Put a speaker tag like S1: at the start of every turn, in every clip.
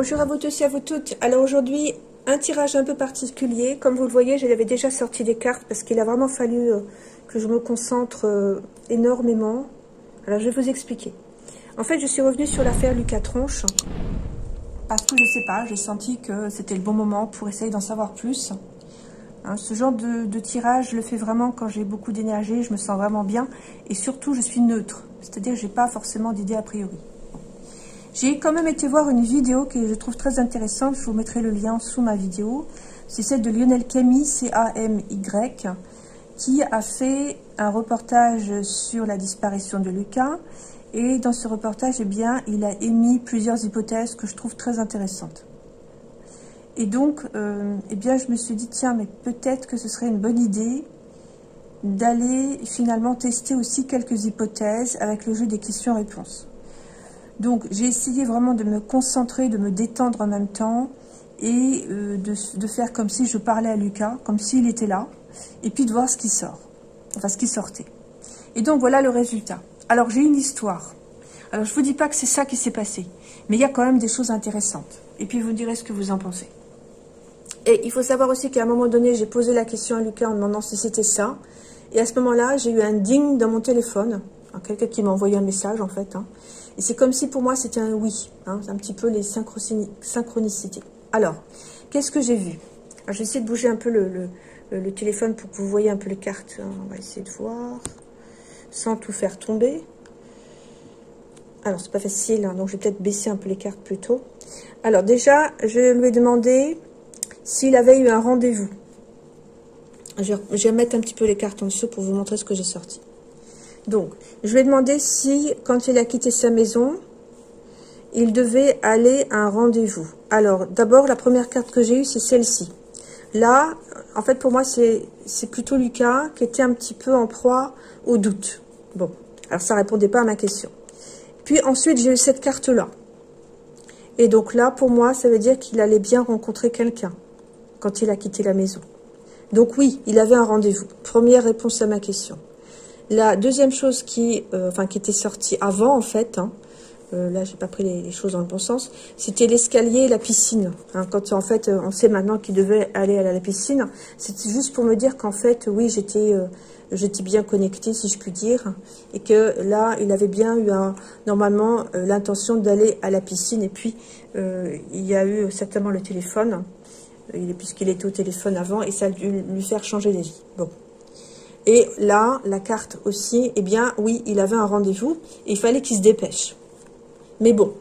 S1: Bonjour à vous tous et à vous toutes. Alors aujourd'hui, un tirage un peu particulier. Comme vous le voyez, j'avais déjà sorti des cartes parce qu'il a vraiment fallu euh, que je me concentre euh, énormément. Alors je vais vous expliquer. En fait, je suis revenue sur l'affaire Lucas Tronche parce que je sais pas, j'ai senti que c'était le bon moment pour essayer d'en savoir plus. Hein, ce genre de, de, tirage, je le fais vraiment quand j'ai beaucoup d'énergie, je me sens vraiment bien et surtout je suis neutre, c'est-à-dire que j'ai pas forcément d'idée a priori. J'ai quand même été voir une vidéo que je trouve très intéressante. Je vous mettrai le lien sous ma vidéo. C'est celle de Lionel Camille, C-A-M-Y, qui a fait un reportage sur la disparition de Lucas. Et dans ce reportage, eh bien, il a émis plusieurs hypothèses que je trouve très intéressantes. Et donc, euh, eh bien, je me suis dit, tiens, mais peut-être que ce serait une bonne idée d'aller finalement tester aussi quelques hypothèses avec le jeu des questions-réponses. Donc j'ai essayé vraiment de me concentrer, de me détendre en même temps et euh, de, faire comme si je parlais à Lucas, comme s'il était là, et puis de voir ce qui sort, enfin ce qui sortait. Et donc voilà le résultat. Alors j'ai une histoire. Alors je ne vous dis pas que c'est ça qui s'est passé, mais il y a quand même des choses intéressantes. Et puis vous direz ce que vous en pensez. Et il faut savoir aussi qu'à un moment donné, j'ai posé la question à Lucas en demandant si c'était ça. Et à ce moment-là, j'ai eu un ding dans mon téléphone. Quelqu'un qui m'a envoyé un message en fait. Hein. Et c'est comme si pour moi c'était un oui, hein, un petit peu les synchronicités. Alors, qu'est-ce que j'ai vu? Je vais essayer de bouger un peu le, téléphone pour que vous voyez un peu les cartes. Hein. On va essayer de voir, sans tout faire tomber. Alors, c'est pas facile, hein, donc je vais peut-être baisser un peu les cartes plus tôt. Alors déjà, je lui ai demandé s'il avait eu un rendez-vous. Je vais mettre un petit peu les cartes en dessous pour vous montrer ce que j'ai sorti. Donc, je lui ai demandé si, quand il a quitté sa maison, il devait aller à un rendez-vous. Alors, d'abord, la première carte que j'ai eue, c'est celle-ci. Là, en fait, pour moi, c'est plutôt Lucas qui était un petit peu en proie au doute. Bon, alors ça répondait pas à ma question. Puis ensuite, j'ai eu cette carte-là. Et donc là, pour moi, ça veut dire qu'il allait bien rencontrer quelqu'un quand il a quitté la maison. Donc oui, il avait un rendez-vous. Première réponse à ma question. La deuxième chose qui, euh, enfin, qui était sortie avant, en fait, hein, euh, là, j'ai pas pris les, choses dans le bon sens, c'était l'escalier et la piscine. Hein, quand, en fait, on sait maintenant qu'il devait aller à la piscine, c'était juste pour me dire qu'en fait, oui, j'étais euh, j'étais bien connectée, si je puis dire, et que là, il avait bien eu, normalement, l'intention d'aller à la piscine, et puis, il y a eu certainement le téléphone, puisqu'il était au téléphone avant, et ça a dû lui faire changer vies. Bon. Et là, la carte aussi, eh bien, oui, il avait un rendez-vous il fallait qu'il se dépêche. Mais bon,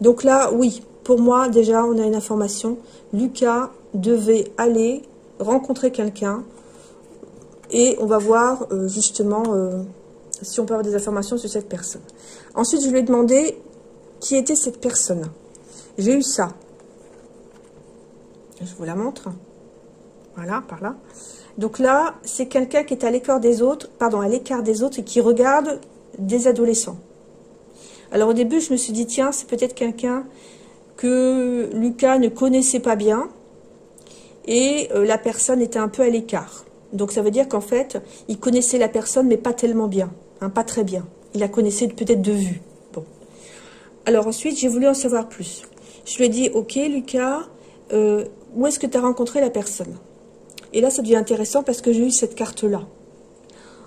S1: donc là, oui, pour moi, déjà, on a une information. Lucas devait aller rencontrer quelqu'un et on va voir euh, justement euh, si on peut avoir des informations sur cette personne. Ensuite, je lui ai demandé qui était cette personne. J'ai eu ça. Je vous la montre. Voilà, par là. Donc là, c'est quelqu'un qui est à l'écart des autres, pardon, à l'écart des autres et qui regarde des adolescents. Alors au début, je me suis dit, tiens, c'est peut-être quelqu'un que Lucas ne connaissait pas bien et euh, la personne était un peu à l'écart. Donc ça veut dire qu'en fait, il connaissait la personne, mais pas tellement bien, hein, pas très bien. Il la connaissait peut-être de vue. Bon. Alors ensuite, j'ai voulu en savoir plus. Je lui ai dit, ok Lucas, euh, où est-ce que tu as rencontré la personne? Et là, ça devient intéressant parce que j'ai eu cette carte-là.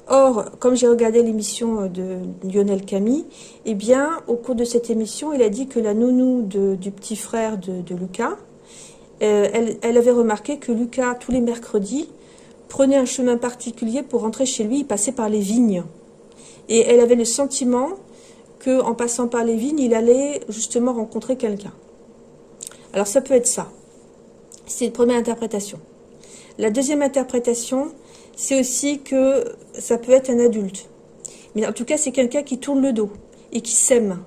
S1: Or, comme j'ai regardé l'émission de Lionel Camille, eh bien, au cours de cette émission, il a dit que la nounou du petit frère de, Lucas, euh, elle, avait remarqué que Lucas, tous les mercredis, prenait un chemin particulier pour rentrer chez lui, il passait par les vignes. Et elle avait le sentiment qu'en passant par les vignes, il allait justement rencontrer quelqu'un. Alors ça peut être ça. C'est une première interprétation. La deuxième interprétation, c'est aussi que ça peut être un adulte. Mais en tout cas, c'est quelqu'un qui tourne le dos et qui s'aime.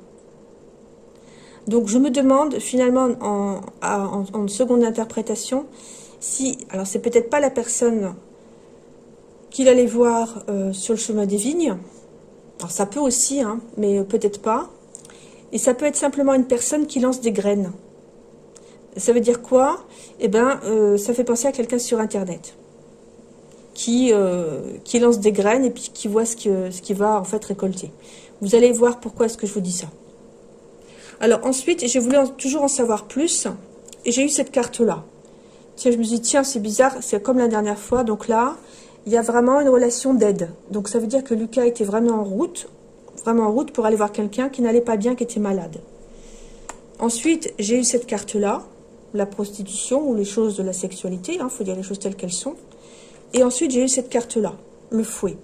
S1: Donc je me demande finalement en, seconde interprétation si, alors c'est peut-être pas la personne qu'il allait voir euh, sur le chemin des vignes, alors ça peut aussi, hein, mais peut-être pas, et ça peut être simplement une personne qui lance des graines. Ça veut dire quoi? Eh bien, euh, ça fait penser à quelqu'un sur Internet qui, euh, qui lance des graines et puis qui voit ce qu'il ce qui va en fait récolter. Vous allez voir pourquoi est-ce que je vous dis ça. Alors ensuite, j'ai voulu toujours en savoir plus. Et j'ai eu cette carte-là. Tiens, je me suis dit, tiens, c'est bizarre, c'est comme la dernière fois. Donc là, il y a vraiment une relation d'aide. Donc ça veut dire que Lucas était vraiment en route, vraiment en route pour aller voir quelqu'un qui n'allait pas bien, qui était malade. Ensuite, j'ai eu cette carte-là, la prostitution ou les choses de la sexualité, il hein, faut dire les choses telles qu'elles sont. Et ensuite, j'ai eu cette carte-là, le fouet.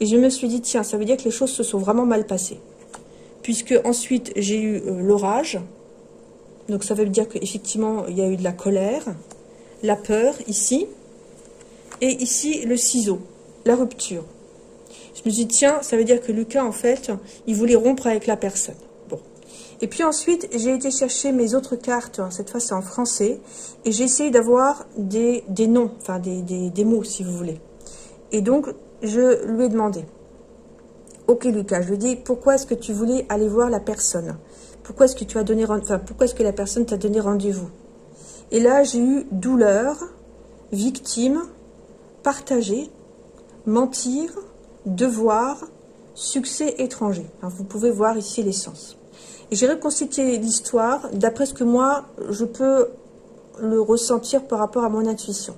S1: Et je me suis dit, tiens, ça veut dire que les choses se sont vraiment mal passées. Puisque ensuite, j'ai eu euh, l'orage. Donc ça veut dire qu'effectivement, il y a eu de la colère, la peur ici. Et ici, le ciseau, la rupture. Je me suis dit, tiens, ça veut dire que Lucas, en fait, il voulait rompre avec la personne. Et puis ensuite, j'ai été chercher mes autres cartes, hein, cette fois c'est en français, et j'ai essayé d'avoir des, noms, enfin des, des mots, si vous voulez. Et donc, je lui ai demandé, ok Lucas, je lui ai dit, pourquoi est-ce que tu voulais aller voir la personne? Pourquoi est-ce que tu as donné, enfin, pourquoi est-ce que la personne t'a donné rendez-vous? Et là, j'ai eu douleur, victime, partager, mentir, devoir, succès étranger. vous pouvez voir ici l'essence. J'ai reconstitué l'histoire d'après ce que moi, je peux le ressentir par rapport à mon intuition.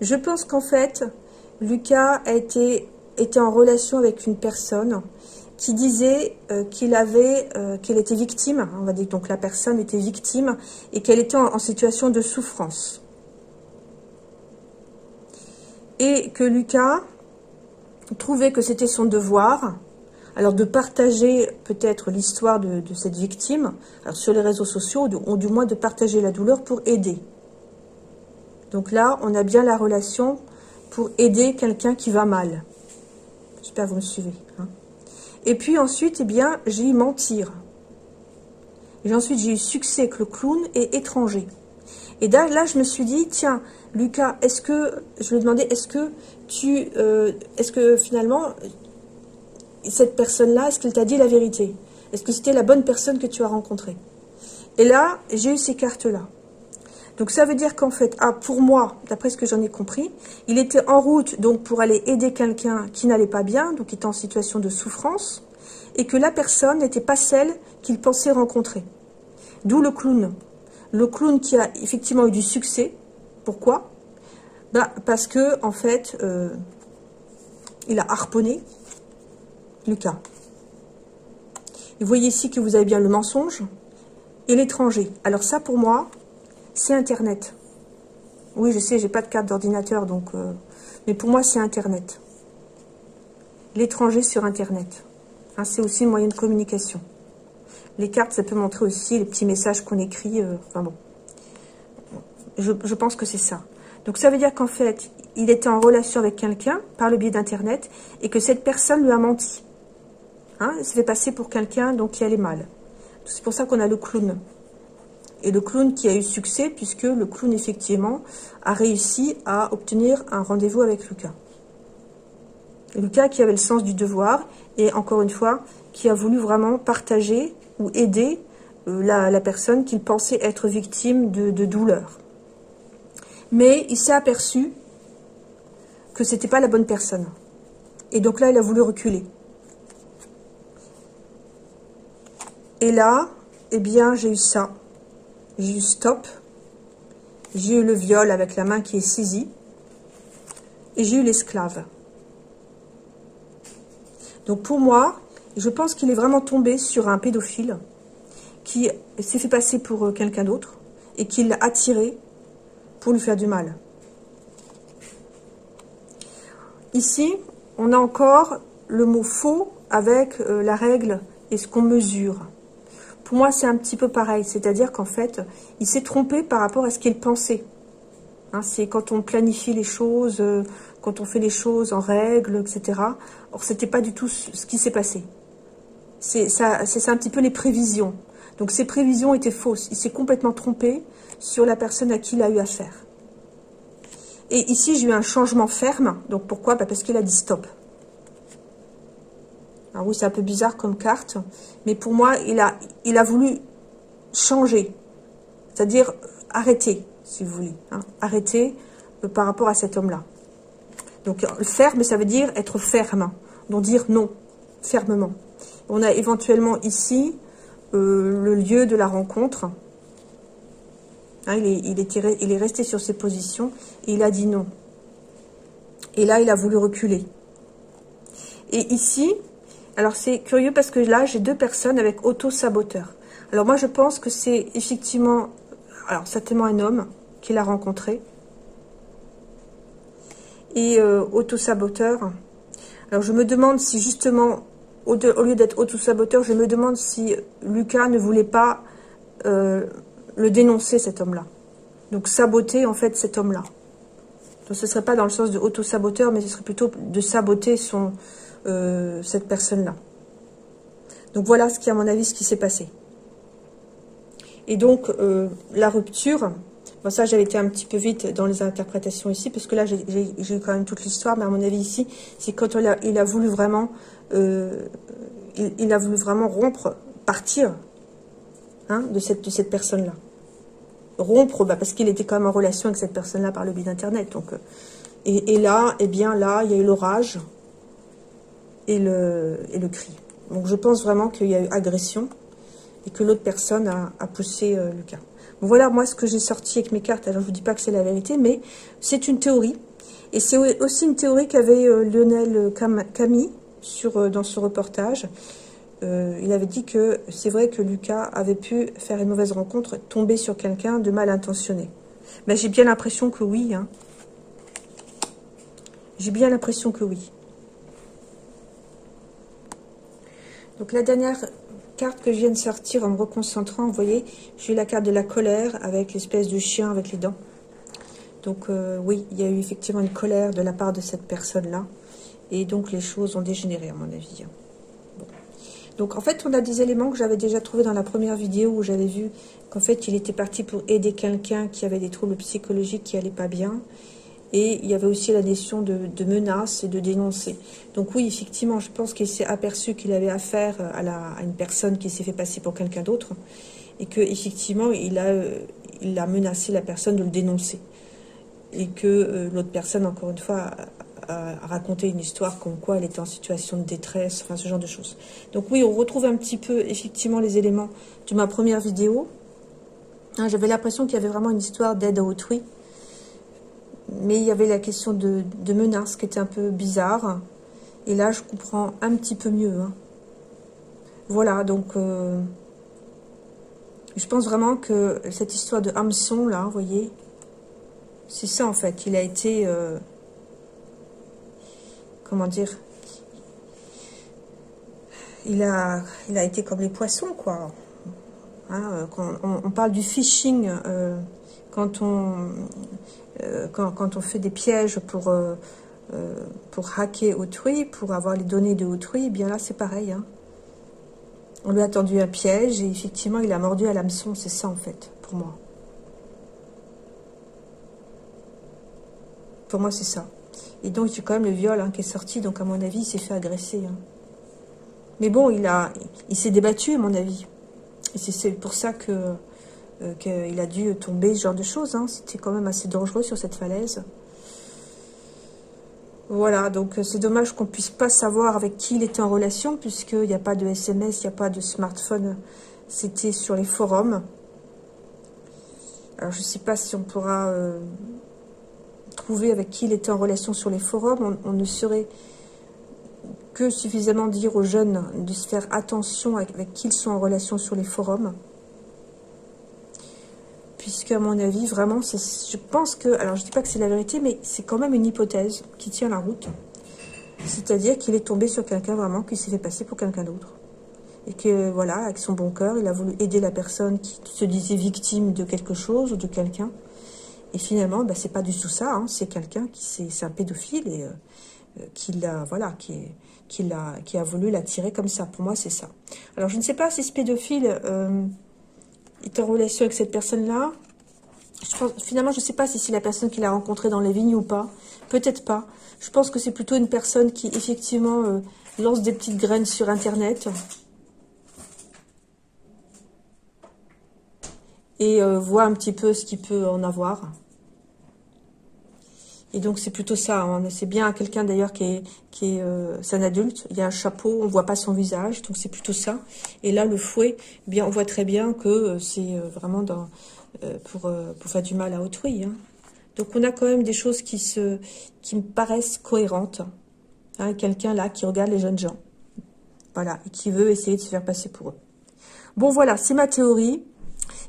S1: Je pense qu'en fait, Lucas était en relation avec une personne qui disait euh, qu'il avait, euh, qu'elle était victime, on va dire donc la personne était victime et qu'elle était en, situation de souffrance. Et que Lucas trouvait que c'était son devoir, alors de partager peut-être l'histoire de, cette victime sur les réseaux sociaux, ou du moins de partager la douleur pour aider. Donc là, on a bien la relation pour aider quelqu'un qui va mal. J'espère que vous me suivez. Hein. Et puis ensuite, eh bien, j'ai eu mentir. Et ensuite, j'ai eu succès avec le clown et étranger. Et là, je me suis dit, tiens, Lucas, est-ce que, je lui ai demandé, est-ce que tu, euh, est-ce que finalement, cette personne-là, est-ce qu'elle t'a dit la vérité? Est-ce que c'était la bonne personne que tu as rencontrée? Et là, j'ai eu ces cartes-là. Donc ça veut dire qu'en fait, ah, pour moi, d'après ce que j'en ai compris, il était en route donc pour aller aider quelqu'un qui n'allait pas bien, donc qui était en situation de souffrance, et que la personne n'était pas celle qu'il pensait rencontrer. D'où le clown. Le clown qui a effectivement eu du succès. Pourquoi? Bah, Parce que, en fait, euh, il a harponné Lucas. vous voyez ici que vous avez bien le mensonge et l'étranger. Alors ça, pour moi, c'est Internet. Oui, je sais, j'ai pas de carte d'ordinateur, donc... Euh, mais pour moi, c'est Internet. L'étranger sur Internet. C'est aussi un moyen de communication. Les cartes, ça peut montrer aussi les petits messages qu'on écrit. Euh, enfin bon. Je pense que c'est ça. Donc ça veut dire qu'en fait, il était en relation avec quelqu'un par le biais d'Internet et que cette personne lui a menti. Hein, il s'est fait passer pour quelqu'un donc qui allait mal. C'est pour ça qu'on a le clown et le clown qui a eu succès puisque le clown effectivement a réussi à obtenir un rendez-vous avec Lucas. Lucas qui avait le sens du devoir et encore une fois qui a voulu vraiment partager ou aider euh, la, personne qu'il pensait être victime de, de douleur. Mais il s'est aperçu que c'était pas la bonne personne. Et donc là, il a voulu reculer. Et là, eh bien, j'ai eu ça. J'ai eu stop. J'ai eu le viol avec la main qui est saisie. Et j'ai eu l'esclave. Donc pour moi, je pense qu'il est vraiment tombé sur un pédophile qui s'est fait passer pour euh, quelqu'un d'autre et qui l'a attiré pour lui faire du mal. Ici, on a encore le mot faux avec euh, la règle et ce qu'on mesure? Pour moi, c'est un petit peu pareil. C'est-à-dire qu'en fait, il s'est trompé par rapport à ce qu'il pensait. Hein, c'est quand on planifie les choses, euh, quand on fait les choses en règle, etc. Or, c'était pas du tout ce qui s'est passé. C'est ça, c'est un petit peu les prévisions. Donc, ces prévisions étaient fausses. Il s'est complètement trompé sur la personne à qui il a eu affaire. Et ici, j'ai eu un changement ferme. Donc, pourquoi? Bah, Parce qu'il a dit stop. Alors oui, c'est un peu bizarre comme carte, mais pour moi, il a, il a voulu changer, c'est-à-dire arrêter, si vous voulez, hein, arrêter euh, par rapport à cet homme-là. Donc ferme, ça veut dire être ferme, donc dire non, fermement. On a éventuellement ici euh, le lieu de la rencontre. Hein, il, est, il est resté sur ses positions et il a dit non. Et là, il a voulu reculer. Et ici, alors c'est curieux parce que là, j'ai deux personnes avec auto-saboteur. Alors moi, je pense que c'est effectivement, alors certainement un homme qu'il a rencontré. Et euh, auto-saboteur. Alors je me demande si justement, au, lieu d'être auto-saboteur, je me demande si Lucas ne voulait pas euh, le dénoncer, cet homme-là. Donc saboter en fait cet homme-là. Donc ce ne serait pas dans le sens de auto-saboteur, mais ce serait plutôt de saboter son, euh, cette personne-là. Donc voilà ce qui, à mon avis, ce qui s'est passé. Et donc, euh, la rupture, bon ça j'avais été un petit peu vite dans les interprétations ici, parce que là j'ai eu quand même toute l'histoire, mais à mon avis ici, c'est quand il a, voulu vraiment, euh, il, a voulu vraiment rompre, partir hein, de cette, personne-là. Rompre, bah, parce qu'il était quand même en relation avec cette personne-là par le biais d'Internet. Et, et, là, eh bien là, il y a eu l'orage et le, cri. Donc je pense vraiment qu'il y a eu agression et que l'autre personne a, poussé euh, voilà moi ce que j'ai sorti avec mes cartes. Alors je ne vous dis pas que c'est la vérité, mais c'est une théorie. Et c'est aussi une théorie qu'avait euh, Lionel Camille sur, euh, dans ce reportage. il avait dit que c'est vrai que Lucas avait pu faire une mauvaise rencontre, tomber sur quelqu'un de mal intentionné. Mais j'ai bien l'impression que oui. Hein. J'ai bien l'impression que oui. Donc la dernière carte que je viens de sortir en me reconcentrant, vous voyez, j'ai la carte de la colère avec l'espèce de chien avec les dents. Donc euh, oui, il y a eu effectivement une colère de la part de cette personne-là. Et donc les choses ont dégénéré à mon avis. Donc en fait, on a des éléments que j'avais déjà trouvés dans la première vidéo où j'avais vu qu'en fait, il était parti pour aider quelqu'un qui avait des troubles psychologiques qui n'allaient pas bien. Et il y avait aussi la notion de, menace et de dénoncer. Donc oui, effectivement, je pense qu'il s'est aperçu qu'il avait affaire à, une personne qui s'est fait passer pour quelqu'un d'autre. Et que effectivement, il a, a menacé la personne de le dénoncer. Et que euh, l'autre personne, encore une fois, a, raconté une histoire comme quoi elle était en situation de détresse, enfin ce genre de choses. Donc oui, on retrouve un petit peu effectivement les éléments de ma première vidéo. Hein, j'avais l'impression qu'il y avait vraiment une histoire d'aide à autrui mais il y avait la question de, de, menace qui était un peu bizarre. Et là, je comprends un petit peu mieux. Hein. Voilà, donc... Euh, je pense vraiment que cette histoire de hameçon, là, vous voyez, c'est ça, en fait. Il a été... Euh, comment dire il a, il a été comme les poissons, quoi. Hein, euh, on, parle du phishing, quand on euh, quand, on fait des pièges pour, euh, euh, pour hacker autrui, pour avoir les données de autrui, eh bien là c'est pareil. Hein. On lui a tendu un piège et effectivement il a mordu à l'hameçon, c'est ça en fait, pour moi. Pour moi c'est ça. Et donc a quand même le viol hein, qui est sorti, donc à mon avis il s'est fait agresser. Hein. Mais bon, il, a, il s'est débattu à mon avis. Et c'est pour ça que euh, qu'il a dû tomber, ce genre de choses. Hein. C'était quand même assez dangereux sur cette falaise. Voilà, donc euh, c'est dommage qu'on puisse pas savoir avec qui il était en relation, puisqu'il n'y a pas de SMS, il n'y a pas de smartphone. C'était sur les forums. Alors, je ne sais pas si on pourra euh, trouver avec qui il était en relation sur les forums. On, ne saurait que suffisamment dire aux jeunes de se faire attention avec qui ils sont en relation sur les forums puisque à mon avis, vraiment, je pense que, alors je dis pas que c'est la vérité, mais c'est quand même une hypothèse qui tient la route. C'est-à-dire qu'il est tombé sur quelqu'un vraiment qui s'est fait passer pour quelqu'un d'autre. Et que, voilà, avec son bon cœur, il a voulu aider la personne qui se disait victime de quelque chose ou de quelqu'un. Et finalement, bah, c'est pas du tout ça, hein. c'est quelqu'un qui c'est un pédophile et euh, qui l'a, voilà, qui, qui, a, qui a voulu l'attirer comme ça. Pour moi, c'est ça. Alors, je ne sais pas si ce pédophile... Euh, est en relation avec cette personne-là. Finalement, je ne sais pas si c'est la personne qu'il a rencontrée dans les vignes ou pas. Peut-être pas. Je pense que c'est plutôt une personne qui, effectivement, euh, lance des petites graines sur Internet. Et euh, voit un petit peu ce qu'il peut en avoir. Et donc c'est plutôt ça. Hein. C'est bien quelqu'un d'ailleurs qui est, qui est, euh, un adulte. Il y a un chapeau, on voit pas son visage, donc c'est plutôt ça. Et là le fouet, eh bien on voit très bien que euh, c'est euh, vraiment dans, pour, pour faire du mal à autrui. Hein. Donc on a quand même des choses qui se, qui me paraissent cohérentes. Hein. Quelqu'un là qui regarde les jeunes gens, voilà, et qui veut essayer de se faire passer pour eux. Bon voilà, c'est ma théorie.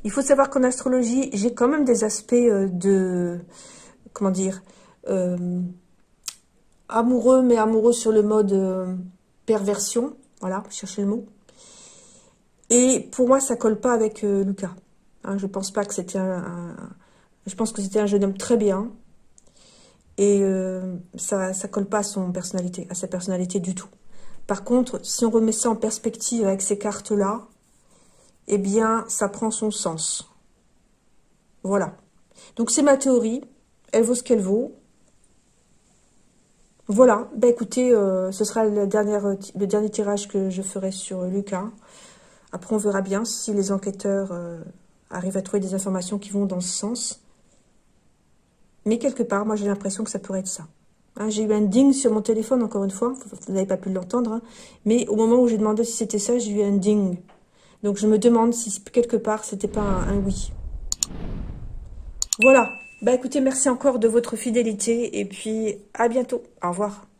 S1: Il faut savoir qu'en astrologie, j'ai quand même des aspects de, comment dire, euh, amoureux, mais amoureux sur le mode euh, perversion. Voilà, cherchez le mot. Et pour moi, ça colle pas avec euh, Lucas. Hein, je pense pas que c'était un, Je pense que c'était un jeune homme très bien. Et ça, ça colle pas à son personnalité, à sa personnalité du tout. Par contre, si on remet ça en perspective avec ces cartes-là, eh bien, ça prend son sens. Voilà. Donc, c'est ma théorie. Elle vaut ce qu'elle vaut. Voilà, bah écoutez, euh, ce sera le dernier, le dernier tirage que je ferai sur Lucas. Après, on verra bien si les enquêteurs euh, arrivent à trouver des informations qui vont dans ce sens. Mais quelque part, moi j'ai l'impression que ça pourrait être ça. Hein, j'ai eu un ding sur mon téléphone, encore une fois, vous n'avez pas pu l'entendre, hein. mais au moment où j'ai demandé si c'était ça, j'ai eu un ding. Donc je me demande si quelque part c'était pas un oui. Voilà, bah écoutez, merci encore de votre fidélité et puis à bientôt. Au revoir.